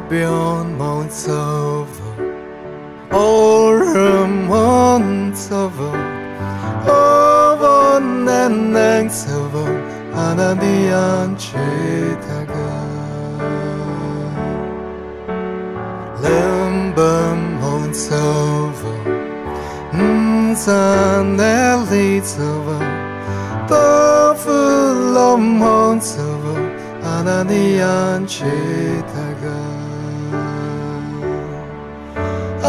오변 몬서버 오름 몬서버 오번 낸냉서버 하나니안 죄다가 름범 몬서버 음산넬리서버 또풀럼 몬서버 하나니안 죄다가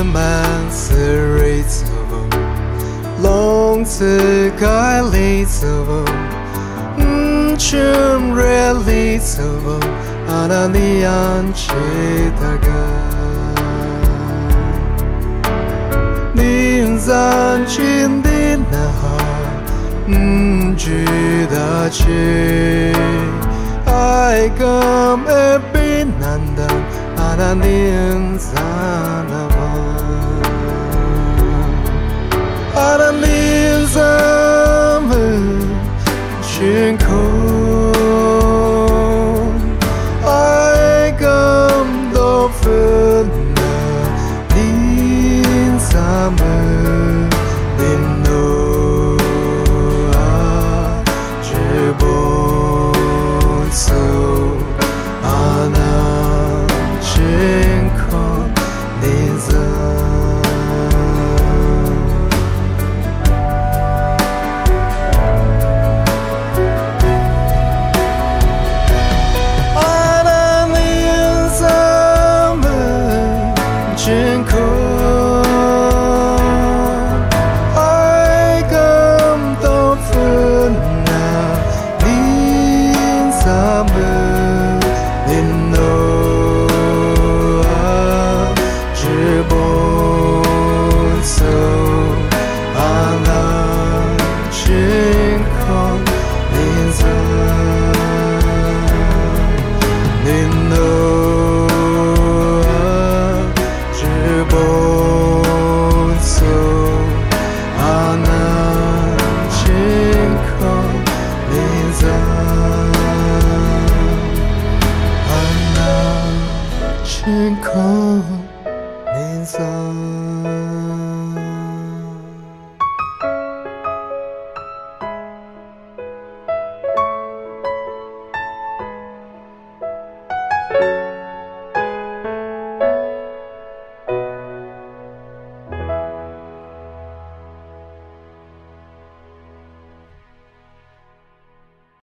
the masquerades of old to sky lights of old Chum red lights of old Ananian chitaga Ninzan the Mjudache I come aranin sana var need.